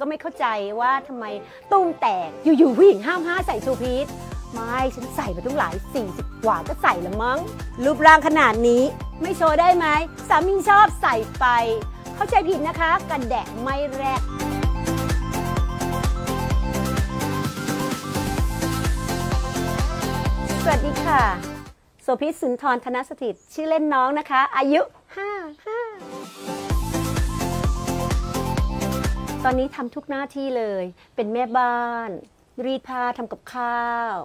ก็ไม่เข้าใจว่าทำไมตุ้มแตกอยู่ๆผู้หญิงห้ามห้าใส่ชูพีชไม่ฉันใส่มาตั้งหลาย 40 กว่าก็ใส่ละมั้ง รูปร่างขนาดนี้ไม่โชว์ได้ไหมสามีชอบใส่ไป เข้าใจผิดนะคะ กันแดดไม่แรกสวัสดีค่ะ โสภิตสุนทรธนสถิตชื่อเล่นน้องนะคะ อายุ 5 5 ตอนนี้ทำทุกหน้าที่เลย เป็นแม่บ้าน รีดผ้าทำกับข้าว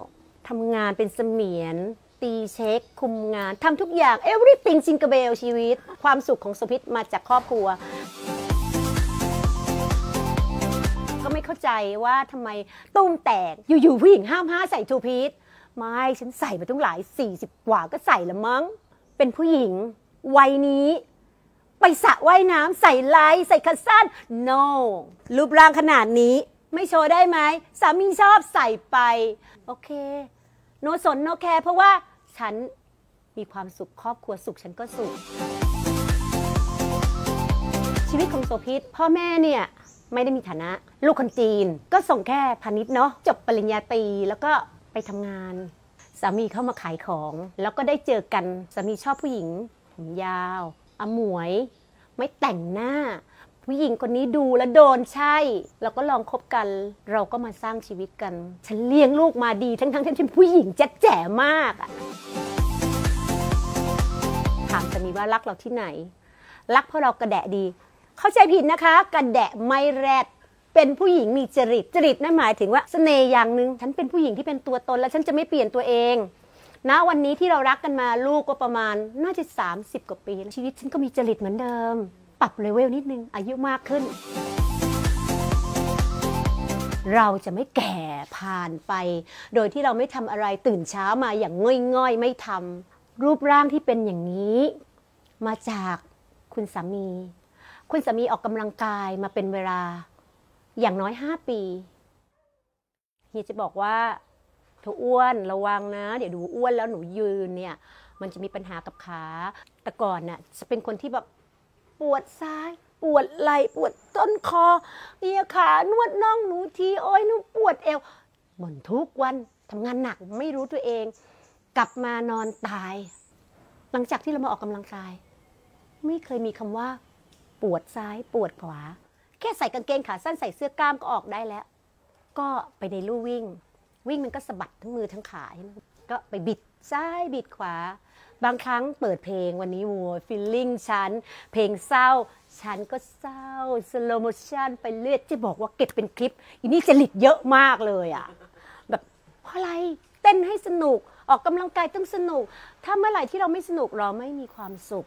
ทำงานเป็นเสมียน ตีเช็ค คุมงานทำทุกอย่าง everything จิงกระเบลชีวิต ความสุขของโสภิตมาจากครอบครัว ก็ไม่เข้าใจว่าทำไมตุ้มแตก อยู่ๆผู้หญิงห้ามห้าใส่ทูพีชไม่ฉันใส่มาตั้งหลาย 40 กว่าก็ใส่ละมั้ง เป็นผู้หญิงวัยนี้ ไปสระว่ายน้ำใส่ลายใส่คัสสั้น no รูปร่างขนาดนี้ ไม่โชว์ได้ไหมสามีชอบใส่ไป โอเค no สน no care เพราะว่าฉันมีความสุขครอบครัวสุขฉันก็สุข ชีวิตของโสภิตพ่อแม่เนี่ยไม่ได้มีฐานะ ลูกคนจีน ก็ส่งแค่พาณิชย์เนาะจบปริญญาตรีแล้วก็ไปทำงาน สามีเข้ามาขายของ แล้วก็ได้เจอกันสามีชอบผู้หญิง ผมยาวอมวย ไม่แต่งหน้า ผู้หญิงคนนี้ดูแล้วโดนใช่ เราก็ลองคบกัน เราก็มาสร้างชีวิตกัน ฉันเลี้ยงลูกมาดีทั้งๆที่ฉันเป็นผู้หญิงแจ๊แจ๋มากอะถามสามีว่ารักเราที่ไหน รักเพราะเรากระแดะดี เข้าใจผิดนะคะ กระแดะไม่แรดเป็นผู้หญิงมีจริตจริตนั่นหมายถึงว่าเสน่ห์อย่างหนึ่งฉันเป็นผู้หญิงที่เป็นตัวตน และฉันจะไม่เปลี่ยนตัวเอง ณวันนี้ที่เรารักกันมาลูกก็ประมาณน่าจะ 30 กว่าปี ชีวิตฉันก็มีจริตเหมือนเดิม ปรับเลเวลนิดนึง อายุมากขึ้น เราจะไม่แก่ผ่านไป โดยที่เราไม่ทำอะไรตื่นเช้ามาอย่างง่อยๆ ไม่ทำรูปร่างที่เป็นอย่างนี้ มาจากคุณสามี คุณสามีออกกำลังกายมาเป็นเวลาอย่างน้อย 5 ปีเฮียจะบอกว่า ธออ้วนระวังนะ เดี๋ยวดูอ้วนแล้วหนูยืนเนี่ย มันจะมีปัญหากับขา แต่ก่อนน่ะจะเป็นคนที่แบบปวดซ้าย ปวดไหล่ปวดต้นคอเฮียขานวดน่องหนูทีโอ้ยหนูปวดเอวบ่นทุกวันทำงานหนักไม่รู้ตัวเอง กลับมานอนตาย หลังจากที่เรามาออกกำลังกาย ไม่เคยมีคำว่า ปวดซ้ายปวดขวา แค่ใส่กางเกงขาสั้นใส่เสื้อกล้ามก็ออกได้แล้ว ก็ไปในลู่วิ่ง วิ่งมันก็สะบัดทั้งมือทั้งขาใช่ไหมก็ไปบิดซ้ายบิดขวา บางครั้งเปิดเพลงวันนี้ว่า feeling ฉัน เพลงเศร้า ฉันก็เศร้า slow motion ไปเรื่อยจะบอกว่าเก็บเป็นคลิปอันนี้จริตเยอะมากเลยอะแบบเพราะอะไรเต้นให้สนุกออกกำลังกายต้องสนุก ถ้าเมื่อไหร่ที่เราไม่สนุกเราไม่มีความสุข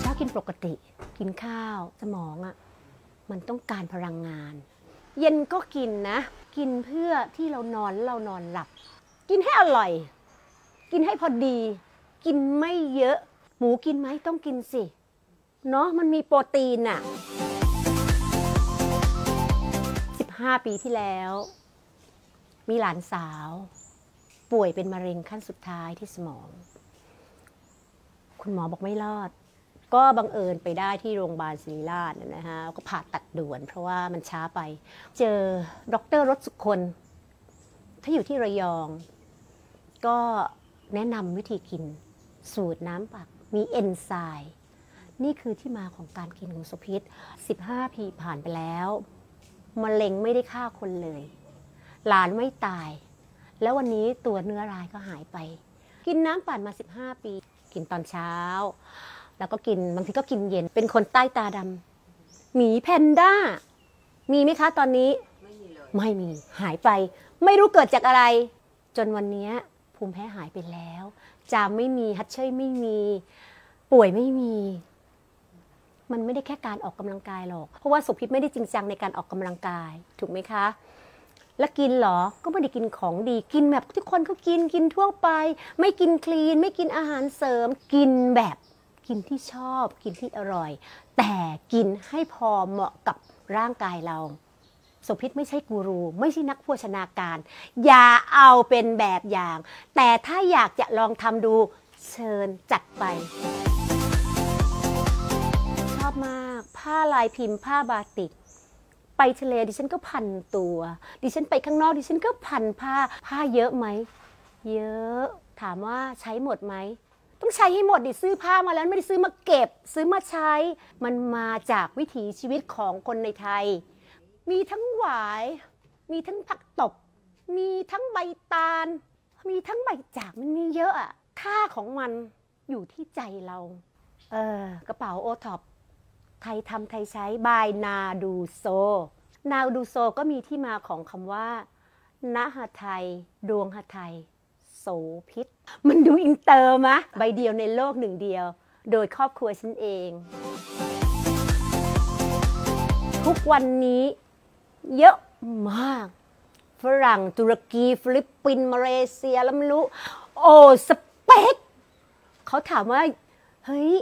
เช้ากินปกติ กินข้าวสมองอะ่ะมันต้องการพลังงาน เย็นก็กินนะ กินเพื่อที่เรานอนเรานอนหลับ กินให้อร่อย กินให้พอดี กินไม่เยอะ หมูกินไหมต้องกินสิเนาะมันมีโปรตีนอะ15 ปีที่แล้ว มีหลานสาว ป่วยเป็นมะเร็งขั้นสุดท้ายที่สมอง คุณหมอบอกไม่รอด ก็บังเอิญไปได้ที่โรงพยาบาลศิริราชนะฮะก็ผ่าตัดด่วน เพราะว่ามันช้าไป เจอดรรถสุคนถ้าอยู่ที่ระยอง ก็แนะนำวิธีกิน สูตรน้ำปัก มีเอนไซม์นี่คือที่มาของการกินของโสพิษ 15 ปีผ่านไปแล้วมะเร็งไม่ได้ฆ่าคนเลย หลานไม่ตาย แล้ววันนี้ตัวเนื้อรายก็หายไป กินน้ำปั่นมา 15 ปี กินตอนเช้า แล้วก็กินบางทีก็กินเย็น เป็นคนใต้ตาดำหมีแพนด้า มีไหมคะตอนนี้ ไม่มีเลยไม่มีหายไป ไม่รู้เกิดจากอะไร จนวันนี้ภูมิแพ้หายไปแล้ว จามไม่มีฮัตเชยไม่มี ป่วยไม่มี มันไม่ได้แค่การออกกำลังกายหรอก เพราะว่าสุพิษไม่ได้จริงจังในการออกกำลังกาย ถูกไหมคะแล้วกินเหรอ ก็ไม่ได้กินของดี กินแบบที่คนเขากิน กินทั่วไป ไม่กินคลีน ไม่กินอาหารเสริม กินแบบ กินที่ชอบกินที่อร่อย แต่กินให้พอเหมาะกับร่างกายเราสมพิษไม่ใช่กูรู ไม่ใช่นักโภชนาการ อย่าเอาเป็นแบบอย่าง แต่ถ้าอยากจะลองทำดูเชิญจัดไป ชอบมาก ผ้าลายพิมพ์ผ้าบาติก ไปทะเลดิฉันก็พันตัว ดิฉันไปข้างนอกดิฉันก็พันผ้าผ้าเยอะไหม เยอะ ถามว่าใช้หมดไหม ต้องใช้ให้หมดดิซื้อผ้ามาแล้วไม่ได้ซื้อมาเก็บ ซื้อมาใช้ มันมาจากวิถีชีวิตของคนในไทย มีทั้งหวาย มีทั้งผักตบ มีทั้งใบตาล มีทั้งใบจากมันมีเยอะอะค่าของมันอยู่ที่ใจเรา เออกระเป๋าโอท็อปไทยทำไทยใช้บายนาดูโซ นาดูโซก็มีที่มาของคำว่าณหไทย ดวงหทัย โสภิต มันดูอินเตอร์มะ ใบเดียวในโลกหนึ่งเดียว โดยครอบครัวฉันเอง ทุกวันนี้เยอะมาก ฝรั่งตุรกี ฟิลิปปินส์มาเลเซียแล้วไม่รู้โอ้สเปคเขาถามว่า เฮ้ย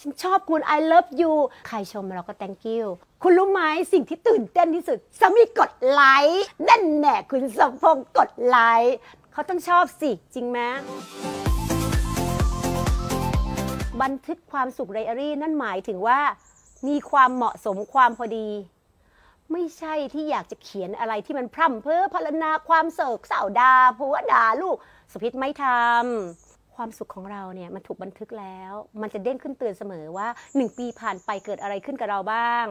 ฉันชอบคุณ I love you ใครชมเราก็ thank you คุณรู้ไหมสิ่งที่ตื่นเต้นที่สุดสามีกดไลค์นั่นแน่คุณสมพงษ์กดไลค์ เขาต้องชอบสิ จริงไหมบันทึกความสุขไดอารี่นั่นหมายถึงว่า มีความเหมาะสมความพอดี ไม่ใช่ที่อยากจะเขียนอะไรที่มันพร่ำเพ้อพรรณนาความโศกเศร้าดาผัวด่าลูกสุพิษไม่ทำความสุขของเราเนี่ยมันถูกบันทึกแล้ว มันจะเด้งขึ้นเตือนเสมอว่าหนึ่งปีผ่านไปเกิดอะไรขึ้นกับเราบ้าง